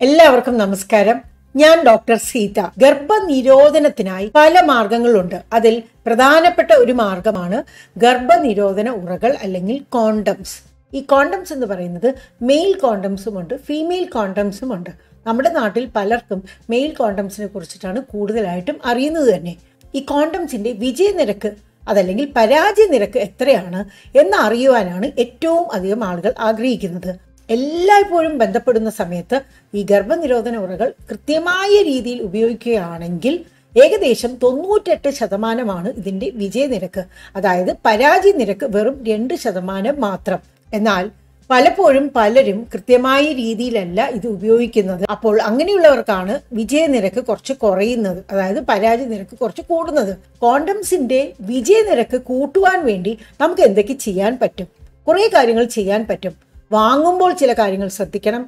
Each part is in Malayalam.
എല്ലാവർക്കും നമസ്കാരം. ഞാൻ ഡോക്ടർ സീത. ഗർഭനിരോധനത്തിനായി പല മാർഗങ്ങളുണ്ട്. അതിൽ പ്രധാനപ്പെട്ട ഒരു മാർഗമാണ് ഗർഭനിരോധന ഉറകൾ അല്ലെങ്കിൽ കോണ്ടംസ്. ഈ കോണ്ടംസ് എന്ന് പറയുന്നത് മെയിൽ കോണ്ടംസും ഉണ്ട് ഫീമെയിൽ കോണ്ടംസും ഉണ്ട്. നമ്മുടെ നാട്ടിൽ പലർക്കും മെയിൽ കോണ്ടംസിനെ കുറിച്ചിട്ടാണ് കൂടുതലായിട്ടും അറിയുന്നത് തന്നെ. ഈ കോണ്ടംസിന്റെ വിജയനിരക്ക് അതല്ലെങ്കിൽ പരാജയ നിരക്ക് എത്രയാണ് എന്ന് അറിയുവാനാണ് ഏറ്റവും അധികം ആളുകൾ ആഗ്രഹിക്കുന്നത്. എല്ലായ്പ്പോഴും ബന്ധപ്പെടുന്ന സമയത്ത് ഈ ഗർഭനിരോധന ഉറകൾ കൃത്യമായ രീതിയിൽ ഉപയോഗിക്കുകയാണെങ്കിൽ ഏകദേശം തൊണ്ണൂറ്റെട്ട് ശതമാനമാണ് ഇതിന്റെ വിജയനിരക്ക്. അതായത് പരാജയ നിരക്ക് വെറും രണ്ട് ശതമാനം മാത്രം. എന്നാൽ പലപ്പോഴും പലരും കൃത്യമായ രീതിയിലല്ല ഇത് ഉപയോഗിക്കുന്നത്. അപ്പോൾ അങ്ങനെയുള്ളവർക്കാണ് വിജയനിരക്ക് കുറച്ച് കുറയുന്നത്. അതായത് പരാജയ നിരക്ക് കുറച്ച് കൂടുന്നത്. കോണ്ടംസിന്റെ വിജയനിരക്ക് കൂട്ടുവാൻ വേണ്ടി നമുക്ക് എന്തൊക്കെ ചെയ്യാൻ പറ്റും? കുറേ കാര്യങ്ങൾ ചെയ്യാൻ പറ്റും. വാങ്ങുമ്പോൾ ചില കാര്യങ്ങൾ ശ്രദ്ധിക്കണം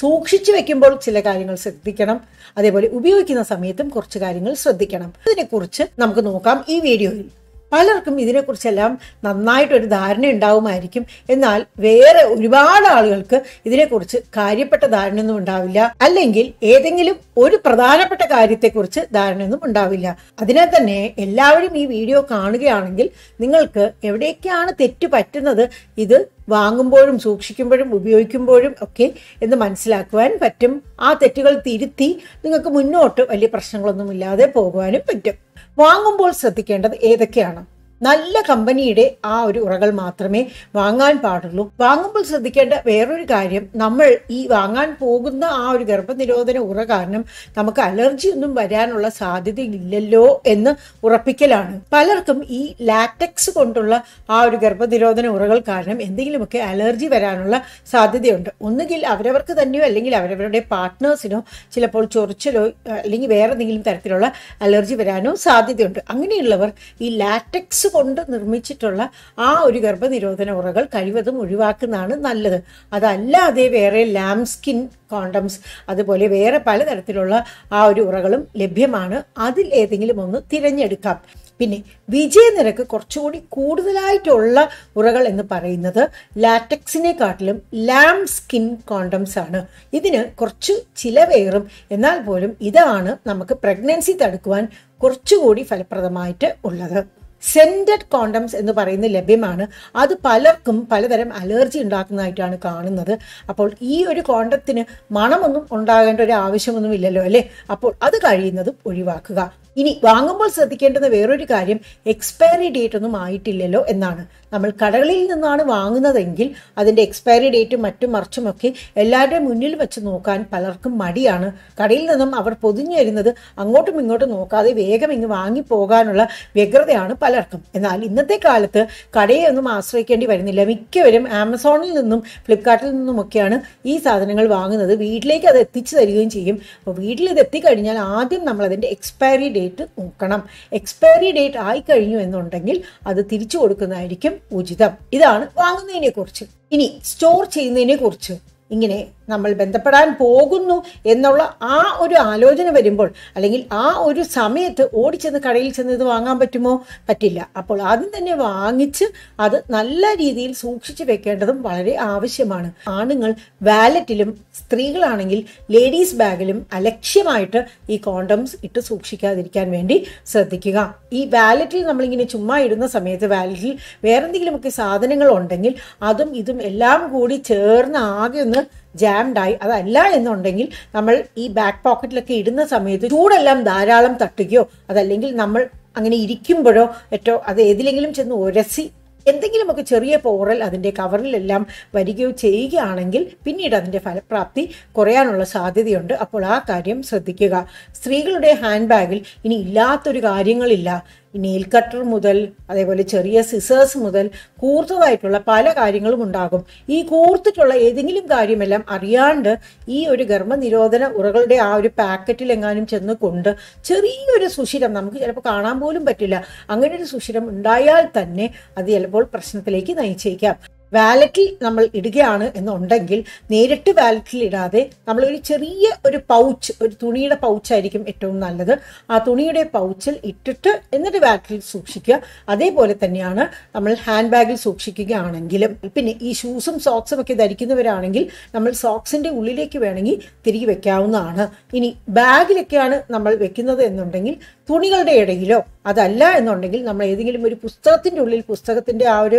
സൂക്ഷിച്ചു വെക്കുമ്പോൾ ചില കാര്യങ്ങൾ ശ്രദ്ധിക്കണം അതേപോലെ ഉപയോഗിക്കുന്ന സമയത്തും കുറച്ച് കാര്യങ്ങൾ ശ്രദ്ധിക്കണം. ഇതിനെക്കുറിച്ച് നമുക്ക് നോക്കാം ഈ വീഡിയോയിൽ. പലർക്കും ഇതിനെക്കുറിച്ചെല്ലാം നന്നായിട്ടൊരു ധാരണ ഉണ്ടാവുമായിരിക്കും. എന്നാൽ വേറെ ഒരുപാട് ആളുകൾക്ക് ഇതിനെക്കുറിച്ച് കാര്യപ്പെട്ട ധാരണയൊന്നും ഉണ്ടാവില്ല. അല്ലെങ്കിൽ ഏതെങ്കിലും ഒരു പ്രധാനപ്പെട്ട കാര്യത്തെക്കുറിച്ച് ധാരണയൊന്നും ഉണ്ടാവില്ല. അതിനാൽ തന്നെ എല്ലാവരും ഈ വീഡിയോ കാണുകയാണെങ്കിൽ നിങ്ങൾക്ക് എവിടെയൊക്കെയാണ് തെറ്റ് പറ്റുന്നത്? ഇത് വാങ്ങുമ്പോഴും സൂക്ഷിക്കുമ്പോഴും ഉപയോഗിക്കുമ്പോഴും ഒക്കെ എന്ന് മനസ്സിലാക്കുവാൻ പറ്റും. ആ തെറ്റുകൾ തിരുത്തി നിങ്ങൾക്ക് മുന്നോട്ട് വലിയ പ്രശ്നങ്ങളൊന്നും ഇല്ലാതെ പോകുവാനും പറ്റും. വാങ്ങുമ്പോൾ ശ്രദ്ധിക്കേണ്ടത് ഏതൊക്കെയാണ്? നല്ല കമ്പനിയുടെ ആ ഒരു ഉറകൾ മാത്രമേ വാങ്ങാൻ പാടുള്ളൂ. വാങ്ങുമ്പോൾ ശ്രദ്ധിക്കേണ്ട വേറൊരു കാര്യം നമ്മൾ ഈ വാങ്ങാൻ പോകുന്ന ആ ഒരു ഗർഭനിരോധന ഉറ കാരണം നമുക്ക് അലർജി ഒന്നും വരാനുള്ള സാധ്യതയില്ലല്ലോ എന്ന് ഉറപ്പിക്കലാണ്. പലർക്കും ഈ ലാറ്റക്സ് കൊണ്ടുള്ള ആ ഒരു ഗർഭനിരോധന ഉറകൾ കാരണം എന്തെങ്കിലുമൊക്കെ അലർജി വരാനുള്ള സാധ്യതയുണ്ട്. ഒന്നുകിൽ അവരവർക്ക് തന്നെയോ അല്ലെങ്കിൽ അവരവരുടെ പാർട്ട്നേഴ്സിനോ ചിലപ്പോൾ ചൊറിച്ചലോ അല്ലെങ്കിൽ വേറെ എന്തെങ്കിലും തരത്തിലുള്ള അലർജി വരാനോ സാധ്യതയുണ്ട്. അങ്ങനെയുള്ളവർ ഈ ലാറ്റക്സ് കൊണ്ട് നിർമ്മിച്ചിട്ടുള്ള ആ ഒരു ഗർഭനിരോധന ഉറകൾ കഴിവതും ഒഴിവാക്കുന്നതാണ് നല്ലത്. അതല്ലാതെ വേറെ ലാം സ്കിൻ കോണ്ടംസ് അതുപോലെ വേറെ പലതരത്തിലുള്ള ആ ഒരു ഉറകളും ലഭ്യമാണ്. അതിൽ ഏതെങ്കിലും ഒന്ന് തിരഞ്ഞെടുക്കാം. പിന്നെ വിജയനിരക്ക് കുറച്ചുകൂടി കൂടുതലായിട്ടുള്ള ഉറകൾ എന്ന് പറയുന്നത് ലാറ്റക്സിനെക്കാട്ടിലും ലാം സ്കിൻ കോണ്ടംസ് ആണ്. ഇതിന് കുറച്ച് ചിലവേറും എന്നാൽ പോലും ഇതാണ് നമുക്ക് പ്രഗ്നൻസി തടുക്കുവാൻ കുറച്ചുകൂടി ഫലപ്രദമായിട്ട് ഉള്ളത്. സെന്റഡ് കോണ്ടംസ് എന്ന് പറയുന്നത് ലഭ്യമാണ്. അത് പലർക്കും പലതരം അലർജി ഉണ്ടാക്കുന്നതായിട്ടാണ് കാണുന്നത്. അപ്പോൾ ഈ ഒരു കോണ്ടത്തിന് മണമൊന്നും ഉണ്ടാകേണ്ട ഒരു ആവശ്യമൊന്നുമില്ലല്ലോ അല്ലേ? അപ്പോൾ അത് കഴിയുന്നതും ഒഴിവാക്കുക. ഇനി വാങ്ങുമ്പോൾ ശ്രദ്ധിക്കേണ്ടുന്ന വേറൊരു കാര്യം എക്സ്പയറി ഡേറ്റ് ഒന്നും ആയിട്ടില്ലല്ലോ എന്നാണ്. നമ്മൾ കടകളിൽ നിന്നാണ് വാങ്ങുന്നതെങ്കിൽ അതിന്റെ എക്സ്പയറി ഡേറ്റും മറ്റും മറിച്ചുമൊക്കെ എല്ലാവരുടെയും മുന്നിൽ വെച്ച് നോക്കാൻ പലർക്കും മടിയാണ്. കടയിൽ നിന്നും അവർ പൊതിഞ്ഞു വരുന്നത് അങ്ങോട്ടും ഇങ്ങോട്ടും നോക്കാതെ വേഗം ഇങ്ങ് വാങ്ങിപ്പോകാനുള്ള വ്യഗ്രതയാണ് പലർക്കും. എന്നാൽ ഇന്നത്തെ കാലത്ത് കടയെ ഒന്നും ആശ്രയിക്കേണ്ടി വരുന്നില്ല. മിക്കവരും ആമസോണിൽ നിന്നും ഫ്ലിപ്കാർട്ടിൽ നിന്നുമൊക്കെയാണ് ഈ സാധനങ്ങൾ വാങ്ങുന്നത്. വീട്ടിലേക്ക് അത് എത്തിച്ചു തരികയും ചെയ്യും. അപ്പോൾ വീട്ടിൽ ഇത് എത്തിക്കഴിഞ്ഞാൽ ആദ്യം നമ്മൾ അതിന്റെ എക്സ്പയറി ഡേറ്റ് നോക്കണം. എക്സ്പയറി ഡേറ്റ് ആയി കഴിഞ്ഞു എന്നുണ്ടെങ്കിൽ അത് തിരിച്ചു കൊടുക്കുന്നതായിരിക്കും ഉചിതം. ഇതാണ് വാങ്ങുന്നതിനെ കുറിച്ച് ഇനി സ്റ്റോർ ചെയ്യുന്നതിനെ കുറിച്ച് ഇങ്ങനെ നമ്മൾ ബന്ധപ്പെടാൻ പോകുന്നു എന്നുള്ള ആ ഒരു ആലോചന വരുമ്പോൾ അല്ലെങ്കിൽ ആ ഒരു സമയത്ത് ഓടിച്ചെന്ന് കടയിൽ ചെന്ന് ഇത് വാങ്ങാൻ പറ്റുമോ? പറ്റില്ല. അപ്പോൾ ആദ്യം തന്നെ വാങ്ങിച്ച് അത് നല്ല രീതിയിൽ സൂക്ഷിച്ചു വെക്കേണ്ടതും വളരെ ആവശ്യമാണ്. ആണുങ്ങൾ വാലറ്റിലും സ്ത്രീകളാണെങ്കിൽ ലേഡീസ് ബാഗിലും അലക്ഷ്യമായിട്ട് ഈ കോണ്ടംസ് ഇട്ട് സൂക്ഷിക്കാതിരിക്കാൻ വേണ്ടി ശ്രദ്ധിക്കുക. ഈ വാലറ്റിൽ നമ്മളിങ്ങനെ ചുമ്മാ ഇടുന്ന സമയത്ത് വാലറ്റിൽ വേറെന്തെങ്കിലുമൊക്കെ സാധനങ്ങൾ ഉണ്ടെങ്കിൽ അതും ഇതും എല്ലാം കൂടി ചേർന്ന് ആകെ ഒന്ന് ജാംഡായി അതല്ല എന്നുണ്ടെങ്കിൽ നമ്മൾ ഈ ബാക്ക് പോക്കറ്റിലൊക്കെ ഇടുന്ന സമയത്ത് ചൂടെല്ലാം ധാരാളം തട്ടുകയോ അതല്ലെങ്കിൽ നമ്മൾ അങ്ങനെ ഇരിക്കുമ്പോഴോ ഏറ്റവും അത് ഏതിലെങ്കിലും ചെന്ന് ഉരസി എന്തെങ്കിലുമൊക്കെ ചെറിയ പോറൽ അതിന്റെ കവറിലെല്ലാം വരികയോ ചെയ്യുകയാണെങ്കിൽ പിന്നീട് അതിന്റെ ഫലപ്രാപ്തി കുറയാനുള്ള സാധ്യതയുണ്ട്. അപ്പോൾ ആ കാര്യം ശ്രദ്ധിക്കുക. സ്ത്രീകളുടെ ഹാൻഡ് ബാഗിൽ ഇനി ഇല്ലാത്തൊരു കാര്യങ്ങളില്ല. നെയിൽ കട്ടർ മുതൽ അതേപോലെ ചെറിയ സിസേഴ്സ് മുതൽ കൂർത്തതായിട്ടുള്ള പല കാര്യങ്ങളും ഉണ്ടാകും. ഈ കൂർത്തിട്ടുള്ള ഏതെങ്കിലും കാര്യമെല്ലാം അറിയാണ്ട് ഈ ഒരു ഗർഭനിരോധന ഉറകളുടെ ആ ഒരു പാക്കറ്റിൽ എങ്ങാനും ചെന്ന് കൊണ്ട് ചെറിയൊരു സുഷിരം നമുക്ക് ചിലപ്പോൾ കാണാൻ പോലും പറ്റില്ല അങ്ങനെ ഒരു സുഷിരം ഉണ്ടായാൽ തന്നെ അത് ചിലപ്പോൾ പ്രശ്നത്തിലേക്ക് നയിച്ചേക്കാം. വാലറ്റിൽ നമ്മൾ ഇടുകയാണ് എന്നുണ്ടെങ്കിൽ നേരിട്ട് വാലറ്റിൽ ഇടാതെ നമ്മൾ ഒരു ചെറിയ ഒരു പൗച്ച് ഒരു തുണിയുടെ പൗച്ചായിരിക്കും ഏറ്റവും നല്ലത്. ആ തുണിയുടെ പൗച്ചിൽ ഇട്ടിട്ട് എന്നിട്ട് വാലറ്റിൽ സൂക്ഷിക്കുക. അതേപോലെ തന്നെയാണ് നമ്മൾ ഹാൻഡ് ബാഗിൽ സൂക്ഷിക്കുകയാണെങ്കിലും പിന്നെ ഈ ഷൂസും സോക്സും ഒക്കെ ധരിക്കുന്നവരാണെങ്കിൽ നമ്മൾ സോക്സിന്റെ ഉള്ളിലേക്ക് വേണമെങ്കിൽ തിരികെ വെക്കാവുന്നതാണ്. ഇനി ബാഗിലൊക്കെയാണ് നമ്മൾ വെക്കുന്നത് എന്നുണ്ടെങ്കിൽ തുണികളുടെ ഇടയിലോ അതല്ല എന്നുണ്ടെങ്കിൽ നമ്മൾ ഏതെങ്കിലും ഒരു പുസ്തകത്തിന്റെ ഉള്ളിൽ പുസ്തകത്തിന്റെ ആ ഒരു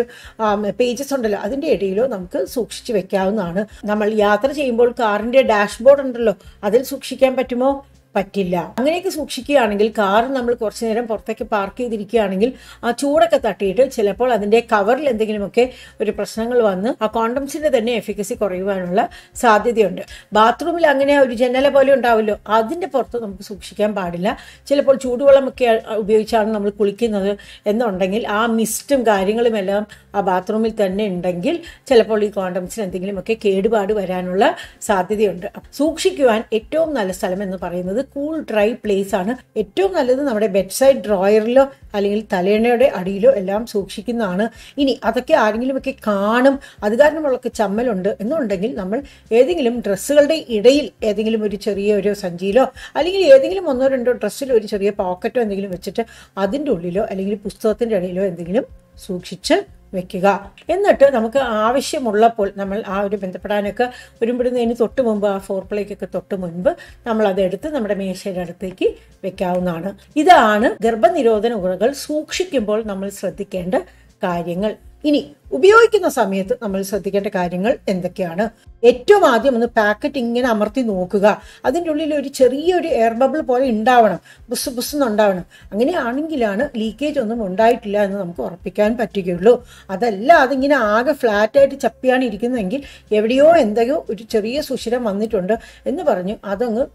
പേജസ് ഉണ്ടല്ലോ അതിന്റെ ഇടയിലോ നമുക്ക് സൂക്ഷിച്ചു വെക്കാവുന്നതാണ്. നമ്മൾ യാത്ര ചെയ്യുമ്പോൾ കാറിന്റെ ഡാഷ്ബോർഡ് ഉണ്ടല്ലോ അതിൽ സൂക്ഷിക്കാൻ പറ്റുമോ? പറ്റില്ല. അങ്ങനെയൊക്കെ സൂക്ഷിക്കുകയാണെങ്കിൽ കാർ നമ്മൾ കുറച്ച് നേരം പുറത്തേക്ക് പാർക്ക് ചെയ്തിരിക്കുകയാണെങ്കിൽ ആ ചൂടൊക്കെ തട്ടിയിട്ട് ചിലപ്പോൾ അതിന്റെ കവറിൽ എന്തെങ്കിലുമൊക്കെ ഒരു പ്രശ്നങ്ങൾ വന്ന് ആ കോണ്ടംസിന്റെ തന്നെ എഫിക്കസി കുറയുവാനുള്ള സാധ്യതയുണ്ട്. ബാത്റൂമിൽ അങ്ങനെ ഒരു ജനല പോലെ ഉണ്ടാവുമല്ലോ അതിന്റെ പുറത്ത് നമുക്ക് സൂക്ഷിക്കാൻ പാടില്ല. ചിലപ്പോൾ ചൂടുവെള്ളമൊക്കെ ഉപയോഗിച്ചാണ് നമ്മൾ കുളിക്കുന്നത് എന്നുണ്ടെങ്കിൽ ആ മിസ്റ്റും കാര്യങ്ങളും എല്ലാം ആ ബാത്റൂമിൽ തന്നെ ഉണ്ടെങ്കിൽ ചിലപ്പോൾ ഈ കോണ്ടംസിന് എന്തെങ്കിലുമൊക്കെ കേടുപാട് വരാനുള്ള സാധ്യതയുണ്ട്. സൂക്ഷിക്കുവാൻ ഏറ്റവും നല്ല സ്ഥലം എന്ന് പറയുന്നത് കൂൾ ഡ്രൈ പ്ലേസ് ആണ്. ഏറ്റവും നല്ലത് നമ്മുടെ ബെഡ് സൈഡ് ഡ്രോയറിലോ അല്ലെങ്കിൽ തലേണയുടെ അടിയിലോ എല്ലാം സൂക്ഷിക്കുന്നതാണ്. ഇനി അതൊക്കെ ആരെങ്കിലും ഒക്കെ കാണും. അത് കാരണമുള്ളൊക്കെ ചമ്മലുണ്ട്. എന്നുണ്ടെങ്കിൽ നമ്മൾ ഏതെങ്കിലും ഡ്രസ്സുകളുടെ ഇടയിൽ ഏതെങ്കിലും ഒരു ചെറിയ ഒരു സഞ്ചിയിലോ അല്ലെങ്കിൽ ഏതെങ്കിലും ഒന്നോ രണ്ടോ ഡ്രസ്സിൽ ഒരു ചെറിയ പോക്കറ്റോ എന്തെങ്കിലും വെച്ചിട്ട് അതിന്റെ ഉള്ളിലോ അല്ലെങ്കിൽ പുസ്തകത്തിന്റെ ഇടയിലോ എന്തെങ്കിലും സൂക്ഷിച്ച് വെക്കുക. എന്നിട്ട് നമുക്ക് ആവശ്യമുള്ളപ്പോൾ നമ്മൾ ആ ഒരു ബന്ധപ്പെടാനൊക്കെ വരുമ്പോഴുന്നതിന് തൊട്ട് മുമ്പ് ആ ഫോർ പ്ലേക്കൊക്കെ തൊട്ട് മുൻപ് നമ്മൾ അതെടുത്ത് നമ്മുടെ മേശയുടെ അടുത്തേക്ക് വെക്കാവുന്നതാണ്. ഇതാണ് ഗർഭനിരോധന ഉറകൾ സൂക്ഷിക്കുമ്പോൾ നമ്മൾ ശ്രദ്ധിക്കേണ്ട കാര്യങ്ങൾ. ഇനി ഉപയോഗിക്കുന്ന സമയത്ത് നമ്മൾ ശ്രദ്ധിക്കേണ്ട കാര്യങ്ങൾ എന്തൊക്കെയാണ്? ഏറ്റവും ആദ്യം ഒന്ന് പാക്കറ്റ് ഇങ്ങനെ അമർത്തി നോക്കുക. അതിന്റെ ഉള്ളിൽ ഒരു ചെറിയൊരു എയർ ബബിൾ പോലെ ഉണ്ടാവണം. ബുസ് ബുസ് ഉണ്ടാവണം അങ്ങനെയാണെങ്കിലാണ് ലീക്കേജ് ഒന്നും ഉണ്ടായിട്ടില്ല എന്ന് നമുക്ക് ഉറപ്പിക്കാൻ പറ്റുകയുള്ളൂ. അതല്ല അതിങ്ങനെ ആകെ ഫ്ലാറ്റായിട്ട് ചപ്പിയാണ് ഇരിക്കുന്നതെങ്കിൽ എവിടെയോ എന്തെങ്കിലും ഒരു ചെറിയ സുഷിരം വന്നിട്ടുണ്ട് എന്ന് പറഞ്ഞു അതങ്ങ്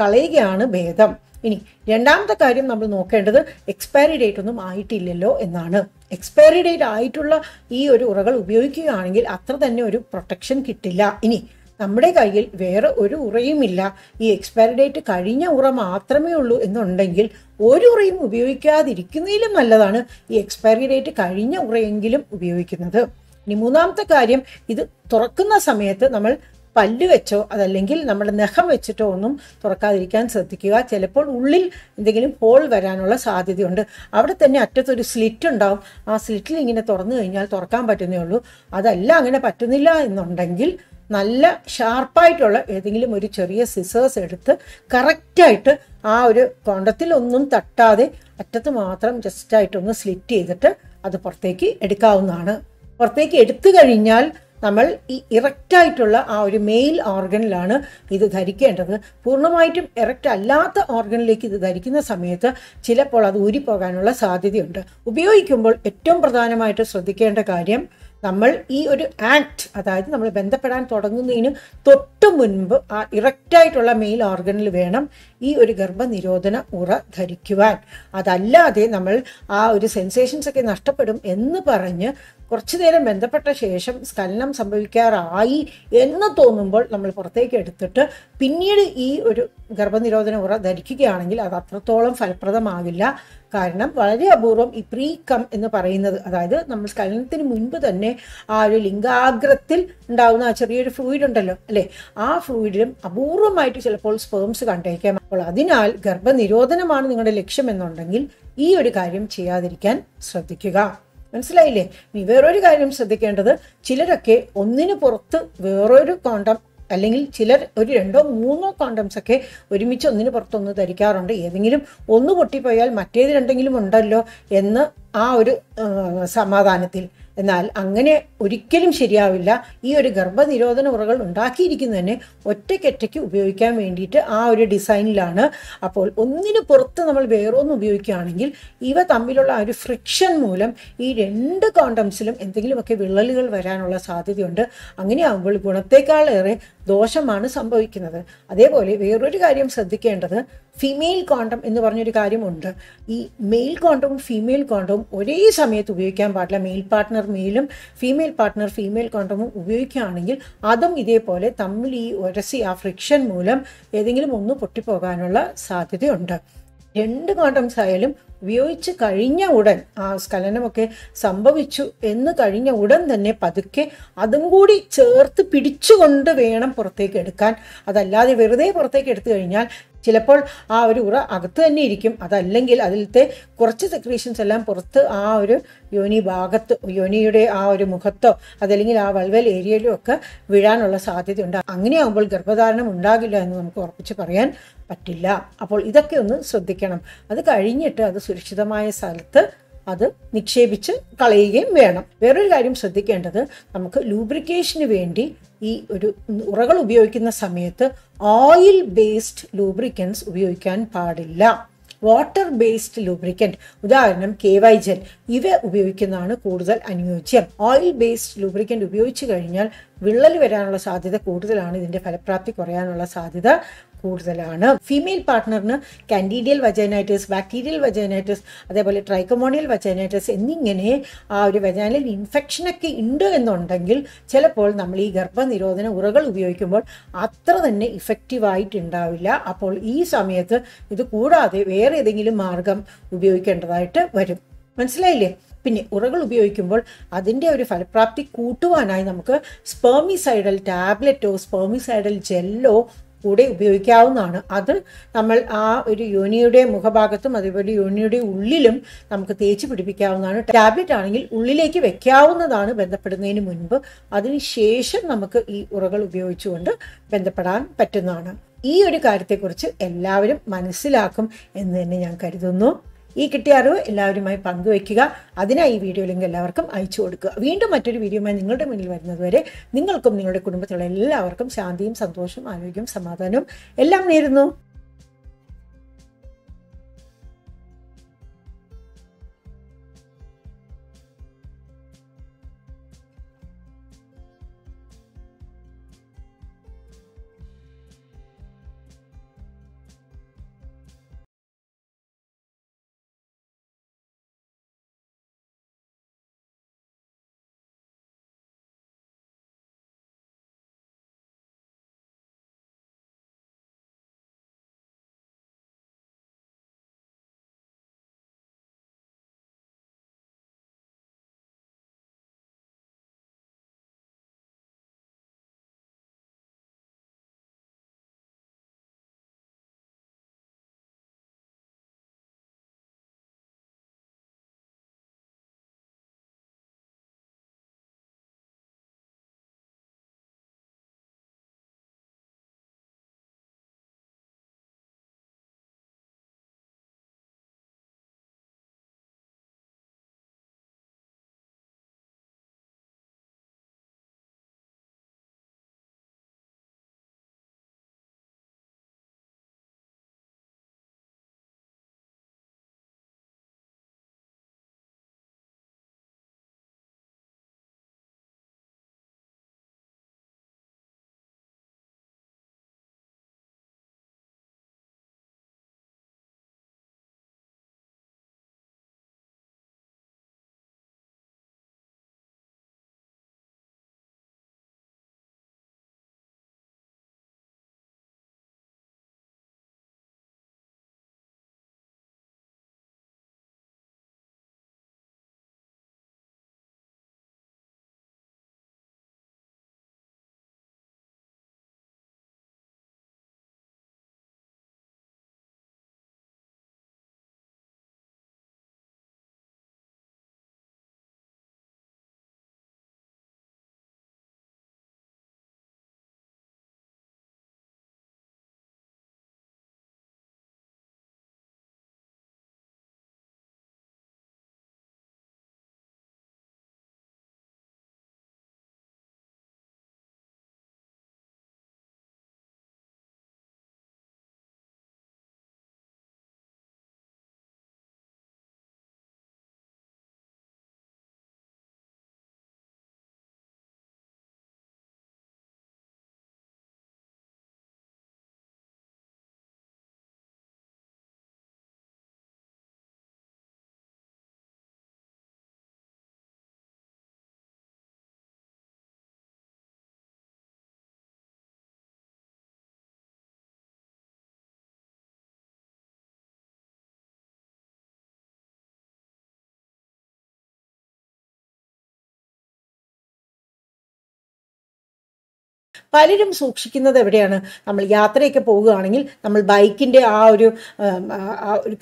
കളയുകയാണ് ഭേദം. ഇനി രണ്ടാമത്തെ കാര്യം നമ്മൾ നോക്കേണ്ടത് എക്സ്പയറി ഡേറ്റ് ഒന്നും ആയിട്ടില്ലല്ലോ എന്നാണ്. എക്സ്പയറി ഡേറ്റ് ആയിട്ടുള്ള ഈ ഒരു ഉറകൾ ഉപയോഗിക്കുകയാണെങ്കിൽ അത്ര തന്നെ ഒരു പ്രൊട്ടക്ഷൻ കിട്ടില്ല. ഇനി നമ്മുടെ കയ്യിൽ വേറെ ഒരു ഉറയുമില്ല. ഈ എക്സ്പയറി ഡേറ്റ് കഴിഞ്ഞ ഉറ മാത്രമേ ഉള്ളൂ എന്നുണ്ടെങ്കിൽ ഒരു ഉറയും ഉപയോഗിക്കാതിരിക്കുന്നതിലും നല്ലതാണ് ഈ എക്സ്പയറി ഡേറ്റ് കഴിഞ്ഞ ഉറയെങ്കിലും ഉപയോഗിക്കുന്നത്. ഇനി മൂന്നാമത്തെ കാര്യം ഇത് തുറക്കുന്ന സമയത്ത് നമ്മൾ പല്ല് വെച്ചോ അതല്ലെങ്കിൽ നമ്മുടെ നഖം വെച്ചിട്ടോ ഒന്നും തുറക്കാതിരിക്കാൻ ശ്രദ്ധിക്കുക. ചിലപ്പോൾ ഉള്ളിൽ എന്തെങ്കിലും ഹോൾ വരാനുള്ള സാധ്യതയുണ്ട്. അവിടെ തന്നെ അറ്റത്തൊരു സ്ലിറ്റ് ഉണ്ടാവും. ആ സ്ലിറ്റിൽ ഇങ്ങനെ തുറന്നു കഴിഞ്ഞാൽ തുറക്കാൻ പറ്റുന്നേ ഉള്ളൂ. അതല്ല അങ്ങനെ പറ്റുന്നില്ല എന്നുണ്ടെങ്കിൽ നല്ല ഷാർപ്പായിട്ടുള്ള ഏതെങ്കിലും ഒരു ചെറിയ സിസേഴ്സ് എടുത്ത് കറക്റ്റായിട്ട് ആ ഒരു കൊണ്ടത്തിൽ ഒന്നും തട്ടാതെ അറ്റത്ത് മാത്രം ജസ്റ്റായിട്ടൊന്ന് സ്ലിറ്റ് ചെയ്തിട്ട് അത് പുറത്തേക്ക് എടുക്കാവുന്നതാണ്. പുറത്തേക്ക് എടുത്തു കഴിഞ്ഞാൽ നമ്മൾ ഈ ഇറക്റ്റായിട്ടുള്ള ആ ഒരു മെയിൽ ഓർഗനിലാണ് ഇത് ധരിക്കേണ്ടത്. പൂർണമായിട്ടും ഇറക്റ്റ് അല്ലാത്ത ഓർഗനിലേക്ക് ഇത് ധരിക്കുന്ന സമയത്ത് ചിലപ്പോൾ അത് ഊരിപ്പോകാനുള്ള സാധ്യതയുണ്ട്. ഉപയോഗിക്കുമ്പോൾ ഏറ്റവും പ്രധാനമായിട്ട് ശ്രദ്ധിക്കേണ്ട കാര്യം നമ്മൾ ഈ ഒരു ആക്ട് അതായത് നമ്മൾ ബന്ധപ്പെടാൻ തുടങ്ങുന്നതിന് തൊട്ട് മുൻപ് ആ ഇറക്റ്റായിട്ടുള്ള മെയിൽ ഓർഗനിൽ വേണം ഈ ഒരു ഗർഭനിരോധന ഉറ ധരിക്കുവാൻ. അതല്ലാതെ നമ്മൾ ആ ഒരു സെൻസേഷൻസ് ഒക്കെ നഷ്ടപ്പെടും എന്ന് പറഞ്ഞ് കുറച്ചു നേരം ബന്ധപ്പെട്ട ശേഷം സ്കലനം സംഭവിക്കാറായി എന്ന് തോന്നുമ്പോൾ നമ്മൾ പുറത്തേക്ക് എടുത്തിട്ട് പിന്നീട് ഈ ഒരു ഗർഭനിരോധന ഉറ ധരിക്കുകയാണെങ്കിൽ അത് അത്രത്തോളം ഫലപ്രദമാകില്ല. കാരണം വളരെ അപൂർവം ഈ പ്രീ കം എന്ന് പറയുന്നത് അതായത് നമ്മൾ സ്കലനത്തിന് മുൻപ് തന്നെ ആ ഒരു ലിംഗാഗ്രത്തിൽ ഉണ്ടാകുന്ന ആ ചെറിയൊരു ഫ്ലൂയിഡ് ഉണ്ടല്ലോ അല്ലേ? ആ ഫ്ലൂയിഡിലും അപൂർവമായിട്ട് ചിലപ്പോൾ സ്പേംസ് കണ്ടേക്കാം. അപ്പോൾ അതിനാൽ ഗർഭനിരോധനമാണ് നിങ്ങളുടെ ലക്ഷ്യമെന്നുണ്ടെങ്കിൽ ഈ ഒരു കാര്യം ചെയ്യാതിരിക്കാൻ ശ്രദ്ധിക്കുക. മനസ്സിലായില്ലേ? ഇനി വേറൊരു കാര്യം ശ്രദ്ധിക്കേണ്ടത് ചിലരൊക്കെ ഒന്നിന് പുറത്ത് വേറൊരു കോണ്ടം അല്ലെങ്കിൽ ചിലർ ഒരു രണ്ടോ മൂന്നോ കോണ്ടംസ് ഒക്കെ ഒരുമിച്ച് ഒന്നിന് പുറത്തൊന്ന് ധരിക്കാറുണ്ട്. ഏതെങ്കിലും ഒന്ന് പൊട്ടിപ്പോയാൽ മറ്റേത് രണ്ടെങ്കിലും ഉണ്ടല്ലോ എന്ന് ആ ഒരു സമാധാനത്തിൽ. എന്നാൽ അങ്ങനെ ഒരിക്കലും ശരിയാവില്ല. ഈ ഒരു ഗർഭനിരോധന ഉറകൾ ഉണ്ടാക്കിയിരിക്കുന്നതന്നെ ഒറ്റയ്ക്കൊറ്റയ്ക്ക് ഉപയോഗിക്കാൻ വേണ്ടിയിട്ട് ആ ഒരു ഡിസൈനിലാണ്. അപ്പോൾ ഒന്നിന് പുറത്ത് നമ്മൾ വേറൊന്ന് ഉപയോഗിക്കുകയാണെങ്കിൽ ഇവ തമ്മിലുള്ള ആ ഒരു ഫ്രിക്ഷൻ മൂലം ഈ രണ്ട് കോണ്ടംസിലും എന്തെങ്കിലുമൊക്കെ വിള്ളലുകൾ വരാനുള്ള സാധ്യതയുണ്ട്. അങ്ങനെയാകുമ്പോൾ ഗുണത്തേക്കാളേറെ ദോഷമാണ് സംഭവിക്കുന്നത്. അതേപോലെ വേറൊരു കാര്യം ശ്രദ്ധിക്കേണ്ടത് ഫീമെയിൽ കോണ്ടം എന്ന് പറഞ്ഞൊരു കാര്യമുണ്ട്. ഈ മെയിൽ കോണ്ടവും ഫീമെയിൽ കോണ്ടവും ഒരേ സമയത്ത് ഉപയോഗിക്കാൻ പാടില്ല. മെയിൽ പാർട്ട്ണർ മെയിലും ഫീമെയിൽ പാർട്ട്ണർ ഫീമെയിൽ കോണ്ടവും ഉപയോഗിക്കുകയാണെങ്കിൽ അതും ഇതേപോലെ തമ്മിൽ ഈ ഉരസി ആ ഫ്രിക്ഷൻ മൂലം ഏതെങ്കിലും ഒന്ന് പൊട്ടിപ്പോകാനുള്ള സാധ്യതയുണ്ട്. രണ്ട് കോണ്ടംസ് ആയാലും ഉപയോഗിച്ച് കഴിഞ്ഞ ഉടൻ ആ സ്ഖലനമൊക്കെ സംഭവിച്ചു എന്ന് കഴിഞ്ഞ ഉടൻ തന്നെ പതുക്കെ അതും കൂടി ചേർത്ത് പിടിച്ചുകൊണ്ട് വേണം പുറത്തേക്ക് എടുക്കാൻ. അതല്ലാതെ വെറുതെ പുറത്തേക്ക് എടുത്തു കഴിഞ്ഞാൽ ചിലപ്പോൾ ആ ഒരു ഉറ അകത്ത് തന്നെ ഇരിക്കും. അതല്ലെങ്കിൽ അതിലത്തെ കുറച്ച് സെക്രീഷൻസ് എല്ലാം പുറത്ത് ആ ഒരു യോനി ഭാഗത്ത് യോനിയുടെ ആ ഒരു മുഖത്തോ അതല്ലെങ്കിൽ ആ വൽവൽ ഏരിയയിലോ ഒക്കെ വീഴാനുള്ള സാധ്യതയുണ്ട്. അങ്ങനെയാകുമ്പോൾ ഗർഭധാരണം ഉണ്ടാകില്ല എന്ന് നമുക്ക് ഉറപ്പിച്ച് പറയാൻ പറ്റില്ല. അപ്പോൾ ഇതൊക്കെ ഒന്ന് ശ്രദ്ധിക്കണം. അത് കഴിഞ്ഞിട്ട് അത് സുരക്ഷിതമായ സ്ഥലത്ത് അത് നിക്ഷേപിച്ച് കളയുകയും വേണം. വേറൊരു കാര്യം ശ്രദ്ധിക്കേണ്ടത് നമുക്ക് ലൂബ്രിക്കേഷന് വേണ്ടി ഈ ഒരു ഉറകൾ ഉപയോഗിക്കുന്ന സമയത്ത് ഓയിൽ ബേസ്ഡ് ലൂബ്രിക്കൻസ് ഉപയോഗിക്കാൻ പാടില്ല. വാട്ടർ ബേസ്ഡ് ലൂബ്രിക്കന്റ് ഉദാഹരണം കെ വൈ ജെൽ ഇവ ഉപയോഗിക്കുന്നതാണ് കൂടുതൽ അനുയോജ്യം. ഓയിൽ ബേസ്ഡ് ലൂബ്രിക്കന്റ് ഉപയോഗിച്ച് കഴിഞ്ഞാൽ വിള്ളൽ വരാനുള്ള സാധ്യത കൂടുതലാണ് ഇതിന്റെ ഫലപ്രാപ്തി കുറയാനുള്ള സാധ്യത കൂടുതലാണ്. ഫീമെയിൽ പാർട്ട്ണറിന് കാൻഡീഡിയൽ വജൈനൈറ്റിസ് ബാക്ടീരിയൽ വജൈനൈറ്റിസ് അതേപോലെ ട്രൈക്കമോണിയൽ വജൈനൈറ്റിസ് എന്നിങ്ങനെ ആ ഒരു വജൈനൽ ഇൻഫെക്ഷനൊക്കെ ഉണ്ട് എന്നുണ്ടെങ്കിൽ ചിലപ്പോൾ നമ്മൾ ഈ ഗർഭനിരോധന ഉറകൾ ഉപയോഗിക്കുമ്പോൾ അത്ര തന്നെ ഇഫക്റ്റീവായിട്ടുണ്ടാവില്ല അപ്പോൾ ഈ സമയത്ത് ഇത് കൂടാതെ വേറെ ഏതെങ്കിലും മാർഗം ഉപയോഗിക്കേണ്ടതായിട്ട് വരും. മനസ്സിലായില്ലേ? പിന്നെ ഉറകൾ ഉപയോഗിക്കുമ്പോൾ അതിന്റെ ഒരു ഫലപ്രാപ്തി കൂട്ടുവാനായി നമുക്ക് സ്പെർമിസൈഡൽ ടാബ്ലറ്റോ സ്പെർമിസൈഡൽ ജെല്ലോ കൂടെ ഉപയോഗിക്കാവുന്നതാണ്. അത് നമ്മൾ ആ ഒരു യോനിയുടെ മുഖഭാഗത്തും അതേപോലെ യോനിയുടെ ഉള്ളിലും നമുക്ക് തേച്ച് പിടിപ്പിക്കാവുന്നതാണ്. ടാബ്ലറ്റ് ആണെങ്കിൽ ഉള്ളിലേക്ക് വെക്കാവുന്നതാണ് ബന്ധപ്പെടുന്നതിന് മുൻപ്. അതിനുശേഷം നമുക്ക് ഈ ഉറകൾ ഉപയോഗിച്ചുകൊണ്ട് ബന്ധപ്പെടാൻ പറ്റുന്നതാണ്. ഈ ഒരു കാര്യത്തെക്കുറിച്ച് എല്ലാവരും മനസ്സിലാക്കും എന്ന് തന്നെ ഞാൻ കരുതുന്നു. ഈ കിട്ടിയ അറിവ് എല്ലാവരുമായി പങ്കുവയ്ക്കുക അതിനായി ഈ വീഡിയോ ലിങ്ക് എല്ലാവർക്കും അയച്ചു കൊടുക്കുക. വീണ്ടും മറ്റൊരു വീഡിയോയുമായി നിങ്ങളുടെ മുന്നിൽ വരുന്നതുവരെ നിങ്ങൾക്കും നിങ്ങളുടെ കുടുംബത്തിലുള്ള എല്ലാവർക്കും ശാന്തിയും സന്തോഷവും ആരോഗ്യവും സമാധാനവും എല്ലാം നേരുന്നു. പലരും സൂക്ഷിക്കുന്നത് എവിടെയാണ്? നമ്മൾ യാത്രയൊക്കെ പോവുകയാണെങ്കിൽ നമ്മൾ ബൈക്കിന്റെ ആ ഒരു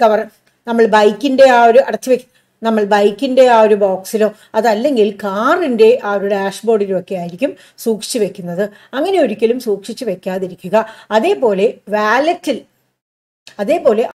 കവർ നമ്മൾ ബൈക്കിന്റെ ആ ഒരു അടച്ചു വെക്ക നമ്മൾ ബൈക്കിന്റെ ആ ഒരു ബോക്സിലോ അതല്ലെങ്കിൽ കാറിന്റെ ആ ഒരു ഡാഷ്ബോർഡിലോ ഒക്കെ ആയിരിക്കും സൂക്ഷിച്ചു വെക്കുന്നത്. അങ്ങനെ ഒരിക്കലും സൂക്ഷിച്ചു വെക്കാതിരിക്കുക. അതേപോലെ വാലറ്റിൽ അതേപോലെ